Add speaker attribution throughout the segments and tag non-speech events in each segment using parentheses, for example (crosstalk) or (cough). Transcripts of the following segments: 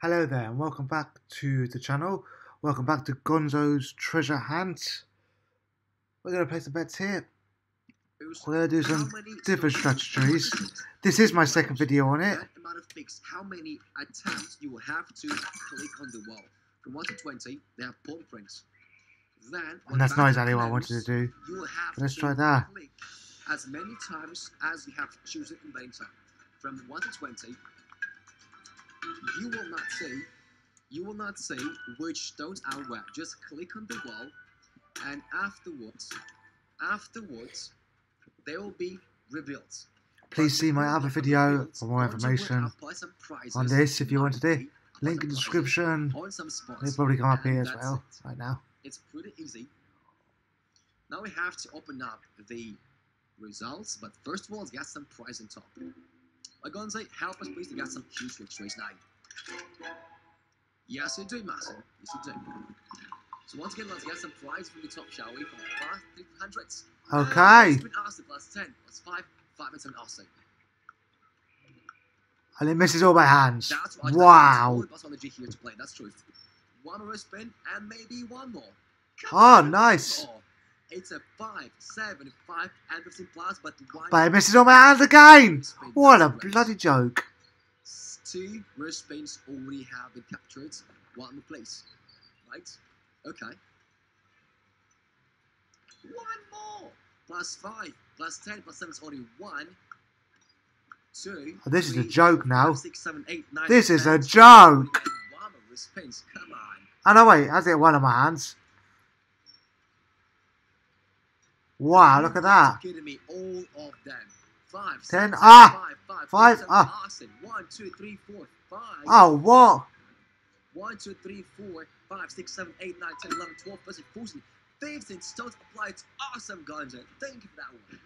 Speaker 1: Hello there, and welcome back to the channel. Welcome back to Gonzo's Treasure Hunt. We're going to play some bets here. We're going to do some different strategies. This is my second video on it.
Speaker 2: Amount of picks, how many attempts you will have to click on the wall. From 1 to 20, they have palm prints. Then,
Speaker 1: And that's not exactly what I wanted to do.
Speaker 2: You will have
Speaker 1: Let's
Speaker 2: to
Speaker 1: try that.
Speaker 2: click as many times as you have chosen combined time. From 1 to 20, you will not see you will not see which stones are where. Just click on the wall and afterwards afterwards they will be revealed.
Speaker 1: Please see my other video for more information on this if you wanted it. Link in the description.
Speaker 2: On some spots.
Speaker 1: It'll probably come up here as well right now.
Speaker 2: It's pretty easy. Now we have to open up the results, but first of all, let's get some prize on top. Agonze, help us please to get some huge victories now. Yes, you do, Master. Yes, you do. So once again, let's get some prize from the top, shall we? From the past 300s.
Speaker 1: Okay.
Speaker 2: It's been Austin plus 10, plus 5, 5 and 7 Austin.
Speaker 1: And it misses all my hands.
Speaker 2: That's right.
Speaker 1: Wow.
Speaker 2: That's on the G here to play. That's true. One more spin and maybe one more. Come
Speaker 1: Oh,
Speaker 2: on,
Speaker 1: nice.
Speaker 2: more. It's a 5, 7, 5, and 15 plus, but one.
Speaker 1: But it misses all my hands again. What a bloody joke.
Speaker 2: Two rare spins already have been captured. One more place. Right? Okay. One more! Plus 5, plus 10, plus 7 is only 1. 2.
Speaker 1: Oh, this is a joke now.
Speaker 2: six, seven, eight, nine,
Speaker 1: This is a joke.
Speaker 2: and One more spins. Come on.
Speaker 1: Oh no, wait, has it one of my hands? Wow, look at that.
Speaker 2: Kidding me, all of them. Five,
Speaker 1: Ten,
Speaker 2: six,
Speaker 1: ah,
Speaker 2: five, five,
Speaker 1: five,
Speaker 2: seven,
Speaker 1: ah.
Speaker 2: Austin. One, two, three, four, five.
Speaker 1: Oh, what?
Speaker 2: One, two, three, four, five, six, seven, eight, nine, ten, eleven, twelve, thirteen, fourteen, fifteen. Stones applied. Awesome, Ganja. Thank you for that one.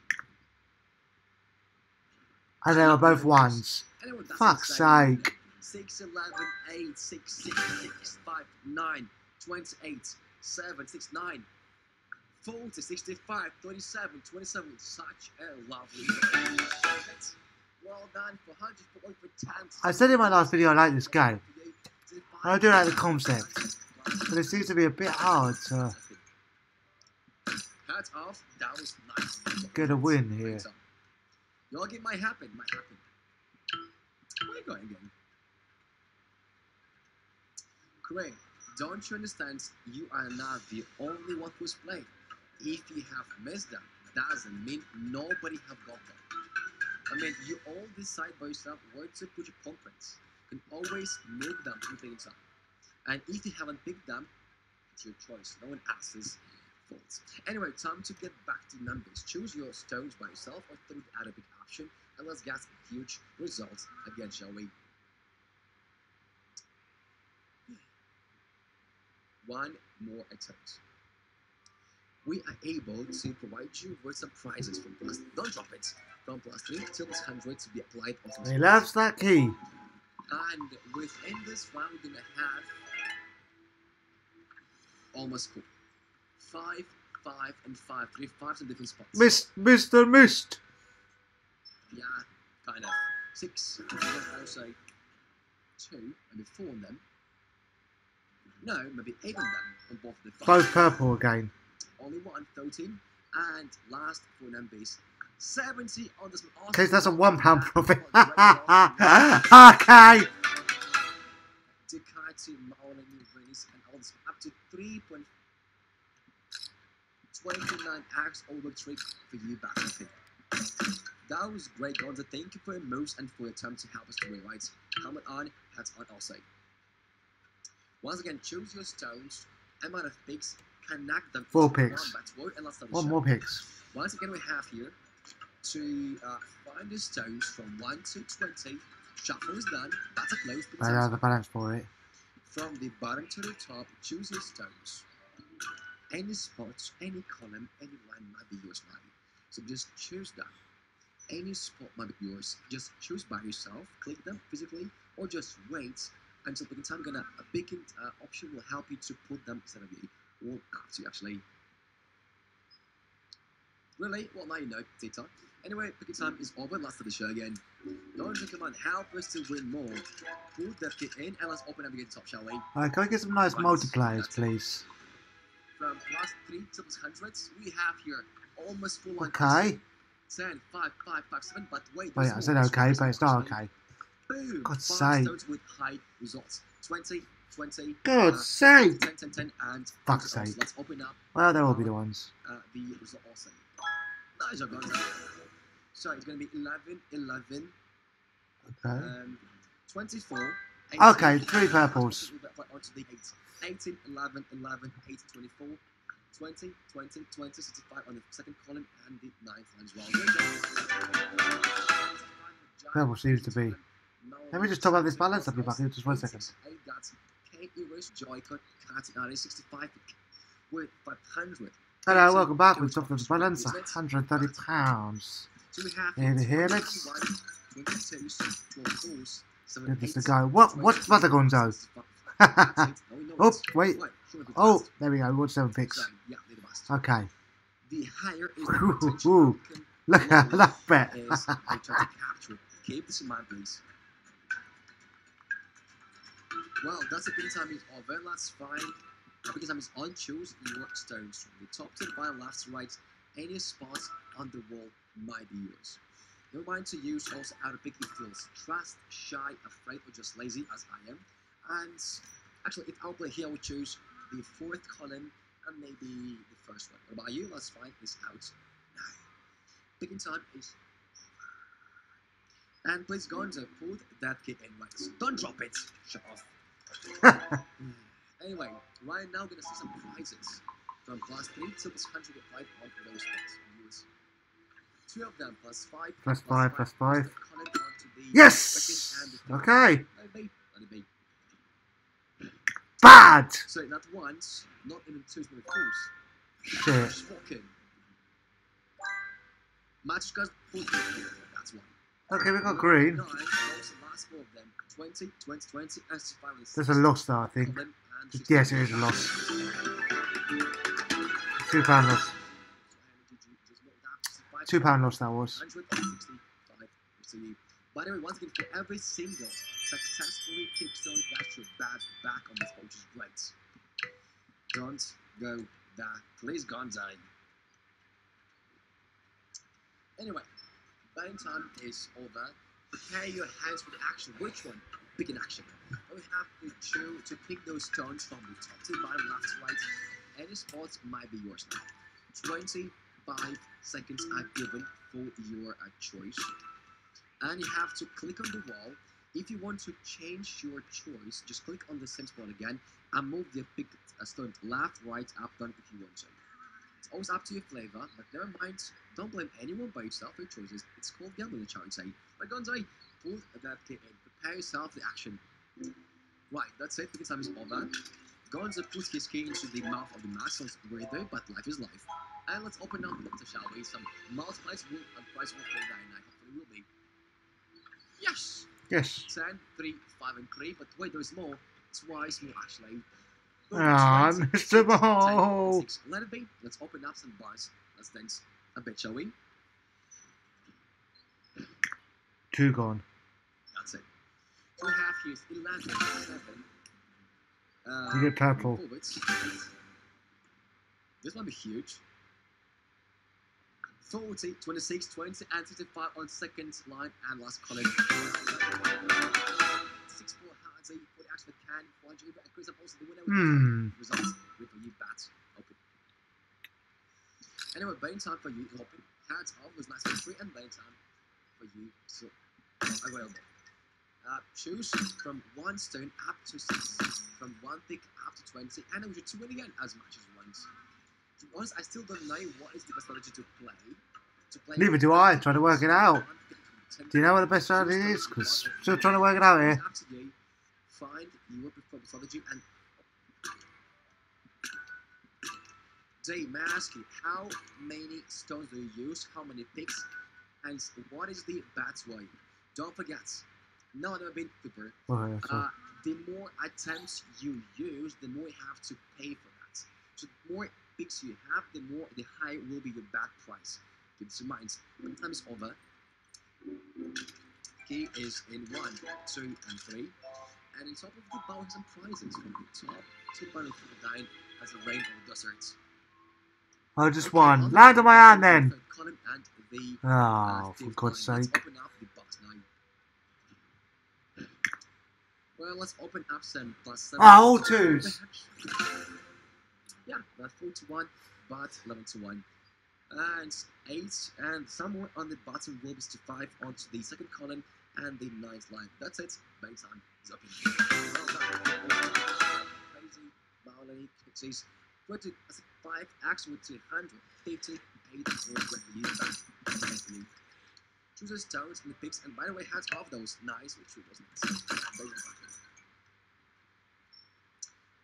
Speaker 1: And they were both ones.
Speaker 2: That's
Speaker 1: Fuck's sake.
Speaker 2: 6, 11, 8, 6, 6, 6, 5, 9, 28, 7, 6, 9, 40, 65, 37, 27. Such a lovely. Well done for 100 for over 10.
Speaker 1: I said in my last video I like this game. I do like the concept. But it seems to be a bit hard to
Speaker 2: off, that was nice.
Speaker 1: get a win here.
Speaker 2: Your game might happen, might happen. Where are you going again? Craig, don't you understand? You are not the only one who's played. If you have missed them, doesn't mean nobody have got them. I mean, you all decide by yourself where to put your palm prints. You can always move them from the inside. And if you haven't picked them, it's your choice. No one else's faults. Anyway, time to get back to numbers. Choose your stones by yourself or through the Arabic option, and let's get huge results again, shall we? One more attempt. We are able to provide you with some prizes from plus. Don't drop it. From plus three till plus hundred to be applied on
Speaker 1: He loves that key.
Speaker 2: and within this round, we're gonna have almost full. Five, five, and five. Three fives in different spots.
Speaker 1: Mist, Mr. Mist.
Speaker 2: Yeah, kind of. Six. and then also two, maybe four on them. No, maybe eight on them on both of the fives.
Speaker 1: Both purple again.
Speaker 2: Only one, 13. And last for numbers, 70 on this one.
Speaker 1: Okay, that's a one pound profit. (laughs) okay.
Speaker 2: Ducati, Marlon, Rings, and all this up to 3.29 X over trick for you back in That was great, Gonza. Thank you for your moves and for your time to help us to right. Helmet on, hats on also. Once again, choose your stones, amount of picks, connect them.
Speaker 1: Four picks.
Speaker 2: One, but word and let's start the
Speaker 1: One more picks.
Speaker 2: Once again, we have here to uh, find the stones from 1 to 20. Shuffle is done. That's a close.
Speaker 1: I have the balance for it.
Speaker 2: From the bottom to the top, choose your stones. Any spot, any column, any line might be yours now. So just choose them. Any spot might be yours. Just choose by yourself, click them physically, or just wait until the time gonna a beacon uh, option will help you to put them instead of you. Or up to you actually. Really? Well, now you know, Tita. Anyway, picking time is over. Last of the show again. Don't come on, help us to win more. Put that kid in and let's open up again top, shall we?
Speaker 1: Alright, can I get some nice multiplayers, please?
Speaker 2: From plus 3 to plus hundreds, we have here almost full line.
Speaker 1: Okay.
Speaker 2: 10, 5, 5, 5, 7, but wait.
Speaker 1: Yeah, I said okay, but it's not okay.
Speaker 2: Boom!
Speaker 1: God's sake.
Speaker 2: with high results. 20, 20,
Speaker 1: God's
Speaker 2: uh,
Speaker 1: sake!
Speaker 2: 10, 10, 10, and
Speaker 1: Fuck's sake.
Speaker 2: Let's open up
Speaker 1: Well, there will be the ones.
Speaker 2: uh, the result also. Nice job, guys. So it's going to be 11, 11,
Speaker 1: Okay.
Speaker 2: um, 24.
Speaker 1: Okay, three purples.
Speaker 2: Onto the 8. 18, 11, 11, 18, 24. 20, 20, 20, 65 on the second column and the ninth line as well.
Speaker 1: Purple seems to be. Let me just talk about this balance. I'll be back in just one second.
Speaker 2: Erase Joy-Con Cat RA 65 with 500.
Speaker 1: Hello, welcome back. Up the balance. £130.
Speaker 2: So we have
Speaker 1: Here here, let's-
Speaker 2: 21, 22s, 24s,
Speaker 1: Give this a go. What? What's Mother Gonzo? oh, wait. Oh, there we go. One seven picks.
Speaker 2: Yeah, they're the best.
Speaker 1: Okay.
Speaker 2: The higher is
Speaker 1: Ooh,
Speaker 2: the potential
Speaker 1: ooh.
Speaker 2: you can
Speaker 1: Look at that bet.
Speaker 2: is they try to capture. Keep this in mind, please. Well, that's the big time is over. That's fine. The big time is on. Choose your stones from the top to the bottom, left to right. Any spots on the wall might be yours. Don't mind to use also how to pick if you trust, shy, afraid, or just lazy, as I am. And actually, if I'll play here, I would choose the fourth column and maybe the first one. What about you? Let's find this out now. Picking time is and please go and put that kid in right. Don't drop it. Shut off. Mm. anyway, right now we're now gonna see some prizes from class plus three to plus hundred and five on those two of them plus five.
Speaker 1: Plus five, plus five.
Speaker 2: Column
Speaker 1: Yes!
Speaker 2: second and the third.
Speaker 1: Okay.
Speaker 2: Let it be. Let it be.
Speaker 1: Bad.
Speaker 2: So not once, not even two, but fools.
Speaker 1: Shit.
Speaker 2: Just walking. Matchka's That's one.
Speaker 1: Okay, we got green.
Speaker 2: Nine, four of them. 20, 20, 20, and 65 on
Speaker 1: There's a loss there, I think. Yes, it
Speaker 2: 65
Speaker 1: is a loss. Two pound loss.
Speaker 2: So, just note that, 65
Speaker 1: Two pound loss that was.
Speaker 2: 165 to you. By the way, once again, for every single successfully that's your bad back on this which is great. Don't go that. Please, Gonzai. Anyway, batting time is over. Prepare your hands for the action. Which one? Pick an action. We have to choose to pick those stones from the top to bottom, left to right. Any spots might be yours now. 25 seconds are given for your uh, choice. And you have to click on the wall. If you want to change your choice, just click on the same spot again and move the picked uh, stone left, right, up, down if you want to. It's always up to your flavor, but never mind. Don't blame anyone by yourself for your choices. It's called gambling, I would say. But Gonzai, put that kid in. Prepare yourself for the action. Right, that's it. Because time is over. Gonza puts his key into the mouth of the. Sounds weird but life is life. And let's open up, the shall we? Some multiplies will uh, and price will play that night. Hopefully will be. Yes!
Speaker 1: Yes.
Speaker 2: 10, 3, 5, and 3. But wait, there's more. Twice more actually.
Speaker 1: Ah. Mr.
Speaker 2: 10,
Speaker 1: Ball.
Speaker 2: Let it be. Let's open up some bars. Let's dance a bit, shall we?
Speaker 1: Two gone.
Speaker 2: That's it. Have here is 11, 7. Uh,
Speaker 1: You get purple.
Speaker 2: forwards. This might be huge. 40, 26, 20, and 65 on second line and last column. 6 for Hardy for the actual can, 400, and Chris also the winner with
Speaker 1: Hmm.
Speaker 2: results with the new bats open. Anyway, bane time for you, open. Hands off was nice for three, and bane time for you. So, I will. Uh, choose from one stone up to six, from one pick up to 20, and I will to win again as much as once. To be honest, I still don't know what is the best strategy to play. To play
Speaker 1: Neither do I. Trying to work it out. Do you know what the best strategy is? Because still trying to work it out here.
Speaker 2: To you. Find your preferred strategy and Jay, may ask you, how many stones do you use? How many picks? And what is the best way? Don't forget, no, no, been Cooper.
Speaker 1: Okay, so-
Speaker 2: Uh, the more attempts you use, the more you have to pay for that. So the more picks you have, the more the higher will be your bet price. Keep this in mind. When time is over, key is in one, two, and three. And on top of the bounce and prizes from the top to the bottom of the nine as a rain of deserts.
Speaker 1: Oh, just
Speaker 2: Okay,
Speaker 1: one.
Speaker 2: on
Speaker 1: Land on my hand then.
Speaker 2: column and the
Speaker 1: Oh,
Speaker 2: uh,
Speaker 1: for God's
Speaker 2: line.
Speaker 1: Sake.
Speaker 2: open up the box now. Well, let's open up some plus seven.
Speaker 1: Ah, all twos. (laughs)
Speaker 2: Yeah, that's four to one, but eleven to one. And eight, and somewhere on the bottom will be to five onto the second column and the ninth line. That's it. Bank time is. Well done. Crazy, Marley, Pixies. Put it as a five, actually to 150, 84 grand. You back. Thank. Choose the stones and the picks, and by the way, hats off those. Nice, which was nice. Those are fucking.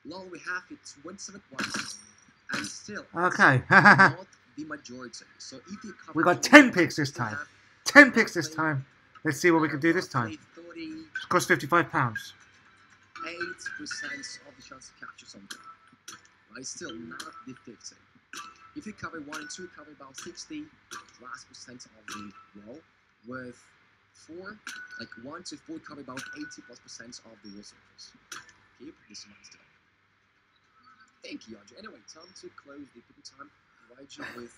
Speaker 2: Lol, we have it 27 points, and still,
Speaker 1: Okay. (laughs)
Speaker 2: not the majority. So if you
Speaker 1: We got 10 picks this time. 10 picks this time. Let's see what we can do this time.
Speaker 2: roughly 30
Speaker 1: It costs £55.
Speaker 2: eight percent of the chance to capture something. Right, still not the 50. If you cover one and two, cover about 60 last percent of the roll. With four, like one to four, cover about 80 plus percent of the roll surface. Keep this in mind still. Thank you, Audrey. Anyway, time to close the picking time. Provide you with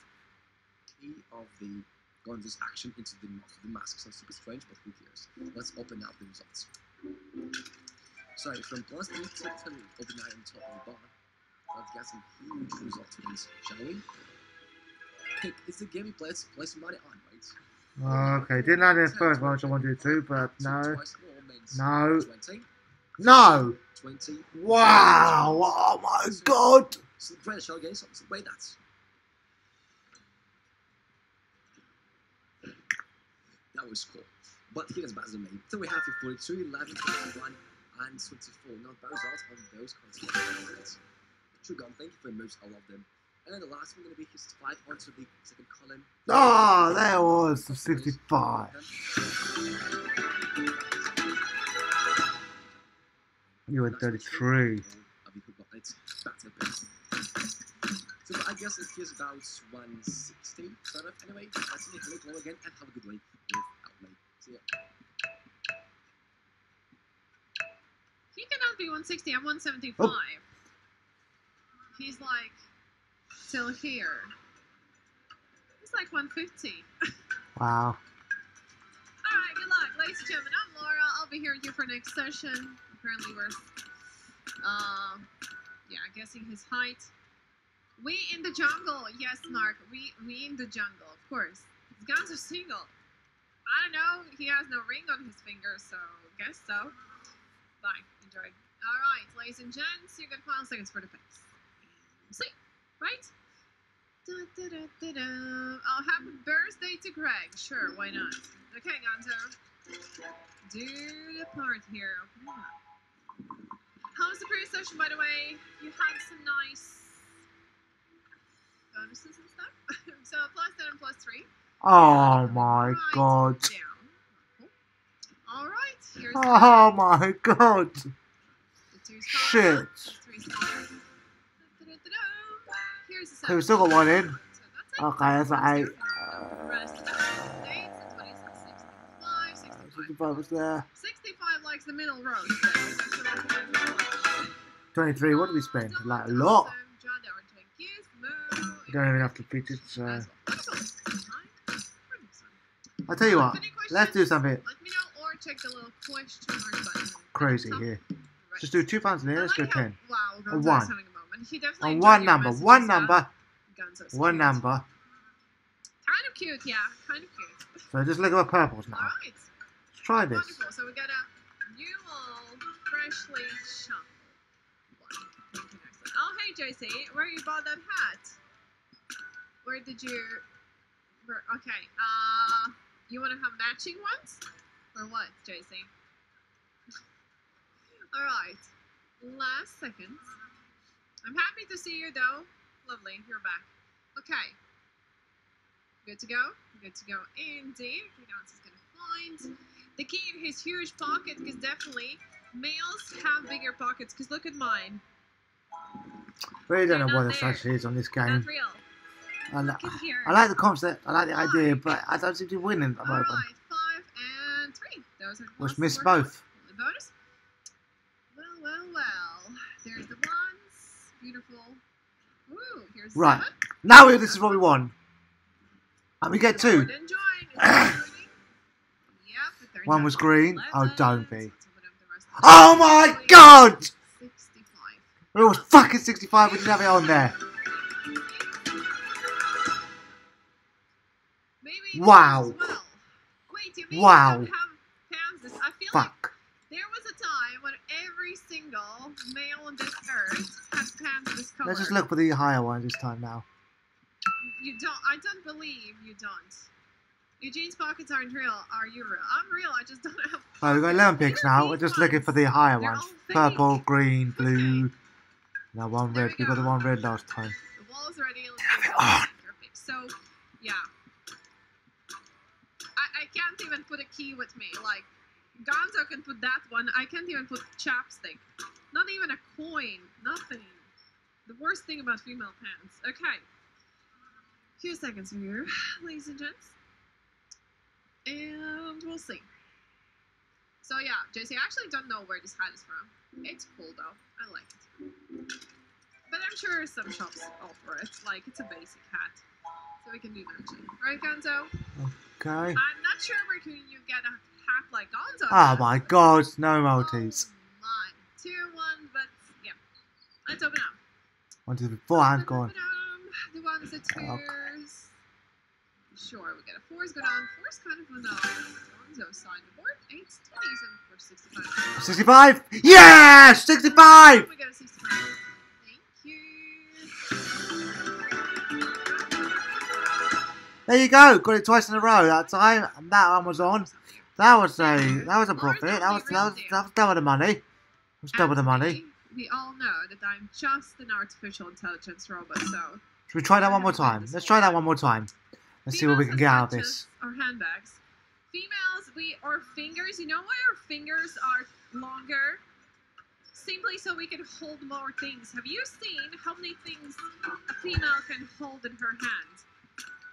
Speaker 2: key of the Gonzo's action into the mouth of the mask. Sounds super strange, but who cares? Let's open up the results. Sorry, from plus 8 to 10, open 9 on top of the bar. Let's get some huge results, please, shall we? Pick, it's the game you play, place money on, right?
Speaker 1: Okay, didn't in the first one, which I wanted to, but no. No. No!
Speaker 2: 20.
Speaker 1: Wow! Oh my god!
Speaker 2: So play the show again, so, so wait that. That was cool. But here's as me. So we have your 42, 11, 21, and 24. Not those results on those consoles. True gun, thank you very most I love them. And then the last one going to be his 5 onto the second column.
Speaker 1: Ah, oh, there was, the 65. You were 33.
Speaker 2: Guess it feels about 160 sort of anyway. Let's see if we again and have a good day with Outlay. See ya.
Speaker 3: He cannot be 160. I'm 175.
Speaker 1: Oh.
Speaker 3: He's like till here. He's like 150.
Speaker 1: Wow.
Speaker 3: Alright, good luck. Ladies and gentlemen, I'm Laura. I'll be here with you for next session. Apparently we're uh yeah, I'm guessing his height. We in the jungle, yes, Mark. We we in the jungle, of course. His guns are single. I don't know, he has no ring on his finger, so guess so. Bye. Enjoy. Alright, ladies and gents, you got five seconds for the picks. See? Right? Da, da, da, da, da. Oh, happy birthday to Greg. Sure, why not? Okay, Gonzo. Do the part here. How was the previous session, by the way? You had some nice bonuses and stuff. (laughs) so plus 10 and plus 3.
Speaker 1: Oh my
Speaker 3: Right
Speaker 1: god.
Speaker 3: All right. Here's
Speaker 1: Oh (laughs) my god. Shit.
Speaker 3: Three
Speaker 1: Okay, we still got one in.
Speaker 3: So.
Speaker 1: Okay, that's an eight.
Speaker 3: Rest of the
Speaker 1: Uh,
Speaker 3: dates, 26, 65, 65.
Speaker 1: 65 was there.
Speaker 3: 65 likes the middle row.
Speaker 1: 23, what did we spend? Like a lot. We don't even have to beat it, so. I'll tell you what, let's do something
Speaker 3: Let me know or check the little question mark button.
Speaker 1: crazy here.
Speaker 3: Right.
Speaker 1: Just do two pounds in here, let's go
Speaker 3: like
Speaker 1: 10.
Speaker 3: Wow, Gonzo's
Speaker 1: one.
Speaker 3: having a moment. He definitely
Speaker 1: On one number, one number,
Speaker 3: Gonzo's
Speaker 1: one
Speaker 3: cute.
Speaker 1: number.
Speaker 3: Kind of cute, yeah. Kind of cute.
Speaker 1: So just look at the purples now.
Speaker 3: Alright.
Speaker 1: Let's try this.
Speaker 3: Wonderful. So we got a new all freshly shuffled one. Thank you, nicely. Oh, hey, JC. Where you bought that hat? Where did you... Where, okay. Uh, you want to have matching ones? Or what, JC? (laughs) Alright. Last seconds. I'm happy to see you, though. Lovely. You're back. Okay. Good to go? Good to go indeed. Freelance is gonna find the key in his huge pocket because definitely males have bigger pockets because look at mine.
Speaker 1: Really don't know what the strategy is on this game. I, li-
Speaker 3: Look at here.
Speaker 1: I like the concept, I like the idea, but I don't seem to be winning at the
Speaker 3: All
Speaker 1: moment.
Speaker 3: right, five and three. Those are
Speaker 1: Let's
Speaker 3: plus
Speaker 1: miss both.
Speaker 3: Only bonus. Well, well, well. There's the ones. Beautiful. Ooh, here's
Speaker 1: Right.
Speaker 3: seven.
Speaker 1: Now this is what we want. And we get two.
Speaker 3: Gordon joined. Is that (coughs) joining? Yep,
Speaker 1: One was green. Oh, don't be.
Speaker 3: Let's open up the rest of
Speaker 1: Oh my god!
Speaker 3: 65.
Speaker 1: It was fucking 65, we didn't have it on there. Wow.
Speaker 3: well. Wait, you mean
Speaker 1: Wow.
Speaker 3: you don't have Kansas? I feel like
Speaker 1: Fuck.
Speaker 3: there was a time when every single male on this earth had pants this color.
Speaker 1: Let's just look for the higher one this time now.
Speaker 3: You don't. I don't believe you don't. Eugene's pockets aren't real. Are you real? I'm real. I just don't have.
Speaker 1: Oh, we've got 11 picks now. We're just looking for the higher
Speaker 3: They're
Speaker 1: ones.
Speaker 3: fake.
Speaker 1: Purple, green, blue. Now one
Speaker 3: There
Speaker 1: red.
Speaker 3: we
Speaker 1: We got the one red last time.
Speaker 3: The wall is ready. Let's
Speaker 1: Have
Speaker 3: go
Speaker 1: it on.
Speaker 3: your. So, yeah. Can't even put a key with me. Like, Gonzo can put that one. I can't even put chapstick. Not even a coin. Nothing. The worst thing about female pants. Okay. Few seconds here, (sighs) ladies and gents. And we'll see. So yeah, JC, I actually don't know where this hat is from. It's cool though. I like it. But I'm sure some shops offer it. Like it's a basic hat. So we can do that. Right, Gonzo?
Speaker 1: Okay.
Speaker 3: I'm not sure where can you get a half like Gonzo.
Speaker 1: Oh my god, no multis.
Speaker 3: Oh my. Tier 1, but yeah. Let's open up.
Speaker 1: One, two, three, four, I'm gone.
Speaker 3: The ones, the twos. Sure, we get a fours go down. Fours kind of on the Gonzo signed the board. Eights, twenties, and of course,
Speaker 1: 65. 65! Yeah! 65!
Speaker 3: We got a 65.
Speaker 1: There you go. Got it twice in a row that time. And that one was on. That was a that was a profit. That was that was that was double the money. It was double the money.
Speaker 3: We all know that I'm just an artificial intelligence robot, so.
Speaker 1: Should we try that one more time? Let's try that one more time. Let's see what we can get out of this.
Speaker 3: Our handbags. Females, we our fingers. You know why our fingers are longer? Simply so we can hold more things. Have you seen how many things a female can hold in her hand?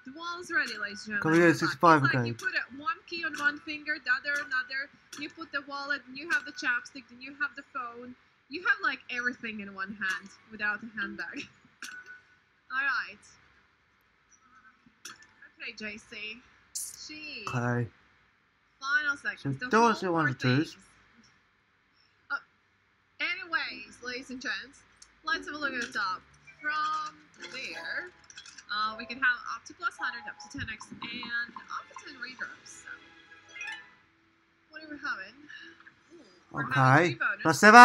Speaker 3: The wall's ready, ladies and gentlemen.
Speaker 1: we go to
Speaker 3: It's like-
Speaker 1: 65
Speaker 3: like
Speaker 1: again?
Speaker 3: You put a, one key on one finger, the other another. You put the wallet, and you have the chapstick, and you have the phone. You have like everything in one hand without a handbag. (laughs) All right. Okay, JC. She.
Speaker 1: Okay.
Speaker 3: Final seconds.
Speaker 1: So
Speaker 3: The whole
Speaker 1: are one
Speaker 3: more
Speaker 1: of twos.
Speaker 3: Uh, anyways, ladies and gents, let's have a look at the top. From there, uh, we can have up to plus 100, up to 10x, and up to 10 redrops. So, what are we having? Ooh, we're having
Speaker 1: Okay.
Speaker 3: bonus.
Speaker 1: Plus seven. Oh,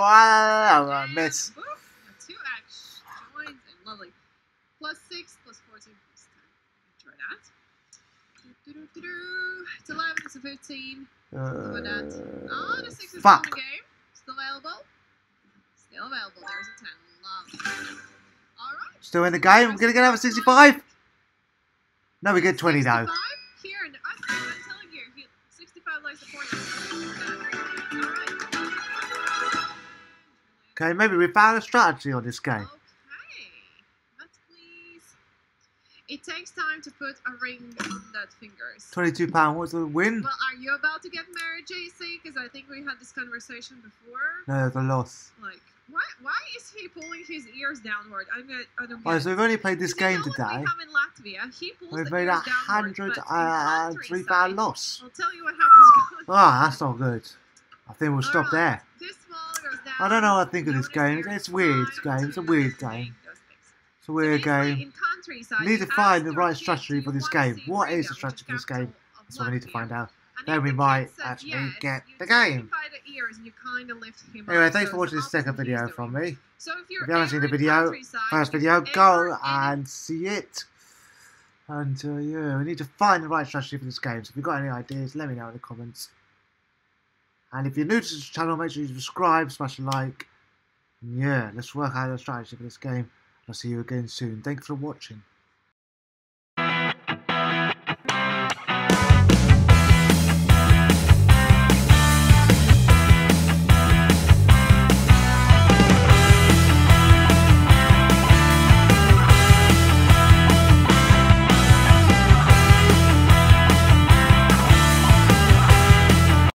Speaker 1: I
Speaker 3: And
Speaker 1: miss.
Speaker 3: boop, 2x joins and lovely. Plus 6, plus 14, plus 10. Enjoy that. Do-do-do-do-do. It's 11, it's a 15. With that. Oh, the 6 is still in
Speaker 1: fuck.
Speaker 3: the game. Still available. Still available. There's a 10. Lovely.
Speaker 1: Still in the game. We're gonna get another 65. No, we get 20 though.
Speaker 3: 65? Here, and I, I'm telling you, 65 likes the
Speaker 1: Okay, maybe we found a strategy on this game.
Speaker 3: Okay. Let's please. It takes time to put a ring on that fingers.
Speaker 1: 22 pound. What's the win?
Speaker 3: Well, are you about to get married, JC? Because I think we had this conversation before.
Speaker 1: No, the loss.
Speaker 3: Like, why? Why is he pulling his ears downward? I mean, I don't
Speaker 1: Oh,
Speaker 3: it.
Speaker 1: so we've only played this game today.
Speaker 3: We have in Latvia. He pulls
Speaker 1: We've made a hundred and three pound loss.
Speaker 3: I'll tell you what happens. (laughs)
Speaker 1: Ah, that's not good. I think we'll stop
Speaker 3: Alright,
Speaker 1: there.
Speaker 3: This wall goes down.
Speaker 1: I don't know what I think of this game. It's weird game. It's a weird game.
Speaker 3: Those things.
Speaker 1: It's a
Speaker 3: So basically,
Speaker 1: game. We need to find the right strategy for this game. What is the strategy for this game? That's what we need to find out. Then we might actually
Speaker 3: yes,
Speaker 1: get the game.
Speaker 3: the ears and you kind of
Speaker 1: Anyway, thanks
Speaker 3: so
Speaker 1: for watching this second video from me.
Speaker 3: So if
Speaker 1: If you haven't seen the video, First video, go and see it. And uh, yeah, we need to find the right strategy for this game. So if you've got any ideas, let me know in the comments. And if you're new to this channel, make sure you subscribe, smash a like. And yeah, let's work out the strategy for this game. I'll see you again soon. Thanks for watching.